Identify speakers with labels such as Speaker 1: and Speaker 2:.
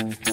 Speaker 1: Mm-hmm.